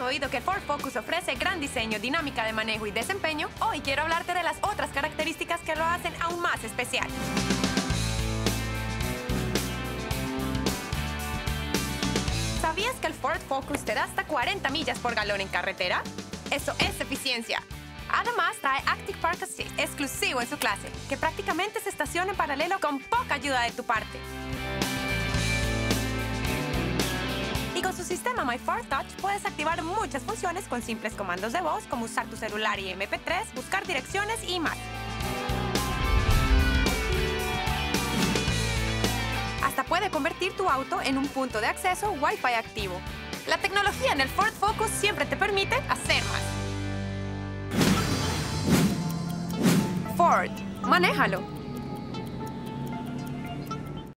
oído que Ford Focus ofrece gran diseño, dinámica de manejo y desempeño, hoy quiero hablarte de las otras características que lo hacen aún más especial. ¿Sabías que el Ford Focus te da hasta 40 millas por galón en carretera? Eso es eficiencia. Además, trae Active Park Assist, exclusivo en su clase, que prácticamente se estaciona en paralelo con poca ayuda de tu parte. Sistema My Ford Touch puedes activar muchas funciones con simples comandos de voz, como usar tu celular y MP3, buscar direcciones y más. Hasta puede convertir tu auto en un punto de acceso Wi-Fi activo. La tecnología en el Ford Focus siempre te permite hacer más. Ford, manéjalo.